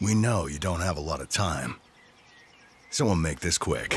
We know you don't have a lot of time. So we'll make this quick.